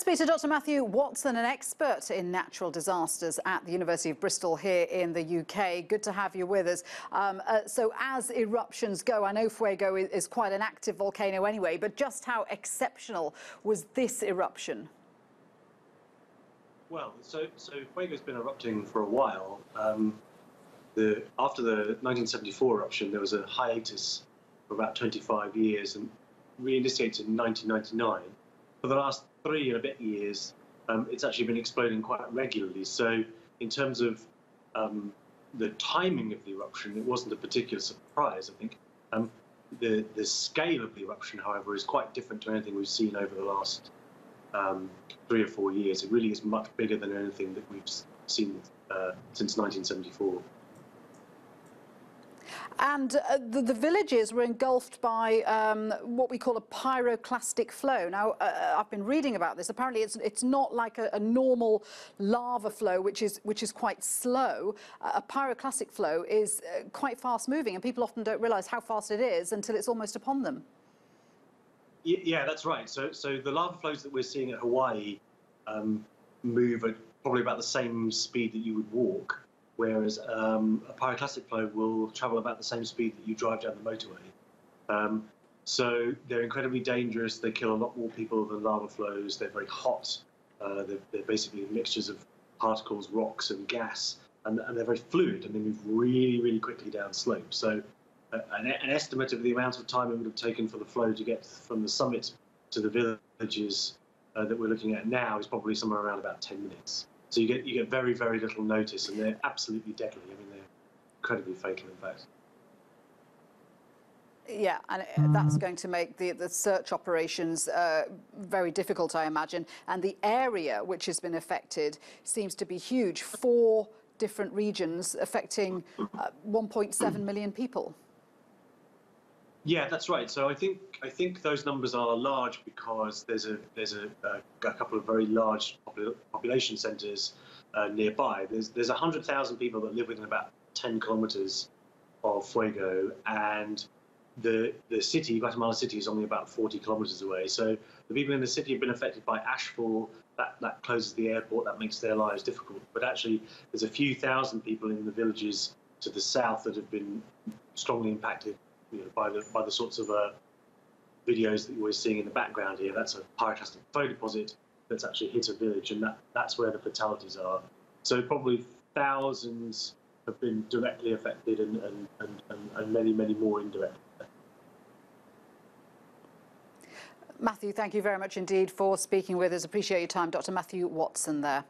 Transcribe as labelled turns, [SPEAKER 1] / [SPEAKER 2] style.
[SPEAKER 1] Let's speak to Dr. Matthew Watson, an expert in natural disasters at the University of Bristol here in the UK. Good to have you with us. Um, uh, so, as eruptions go, I know Fuego is, quite an active volcano anyway, but just how exceptional was this eruption?
[SPEAKER 2] Well, so so Fuego's been erupting for a while. Um, the after the 1974 eruption, there was a hiatus for about 25 years and reinitiated in 1999. For the last three and a bit years, um, it's actually been exploding quite regularly. So, in terms of um, the timing of the eruption, it wasn't a particular surprise. I think um, the the scale of the eruption, however, is quite different to anything we've seen over the last um, three or four years. It really is much bigger than anything that we've seen uh, since 1974.
[SPEAKER 1] And uh, the, the, villages were engulfed by um, what we call a pyroclastic flow. Now, uh, uh, I've been reading about this. Apparently, it's, it's not like a, a normal lava flow, which is, which is quite slow. Uh, a pyroclastic flow is uh, quite fast moving, and people often don't realize how fast it is until it's almost upon them.
[SPEAKER 2] Yeah, that's right. So, so the lava flows that we're seeing at Hawaii um, move at probably about the same speed that you would walk whereas um, a pyroclastic flow will travel about the same speed that you drive down the motorway. Um, so they're incredibly dangerous. They kill a lot more people than lava flows. They're very hot. Uh, they're, they're, basically mixtures of particles, rocks, and gas, and, and, they're very fluid, and they move really, really quickly down slope. So uh, an, an, estimate of the amount of time it would have taken for the flow to get from the summit to the villages uh, that we're looking at now is probably somewhere around about 10 minutes. So you get you get very very little notice, and they're absolutely deadly. I mean, they're incredibly fatal, in fact.
[SPEAKER 1] Yeah, and that's going to make the, the search operations uh, very difficult, I imagine. And the area which has been affected seems to be huge. Four different regions affecting uh, 1.7 million people.
[SPEAKER 2] Yeah, that's right. So I think I think those numbers are large because there's a there's a, a, a couple of very large population centres uh, nearby. There's there's hundred thousand people that live within about ten kilometres of Fuego, and the the city, Guatemala City, is only about 40 kilometres away. So the people in the city have been affected by ashfall. That that closes the airport. That makes their lives difficult. But actually, there's a few thousand people in the villages to the south that have been strongly impacted you know, by the by the sorts of uh, videos that you're always seeing in the background here. That's a pyroclastic flow deposit that's actually hit a village, and that, that's where the fatalities are. So probably thousands have been directly affected, and and, and, and, and many many more indirectly.
[SPEAKER 1] Matthew, thank you very much indeed for speaking with us. Appreciate your time. Dr. Matthew Watson there.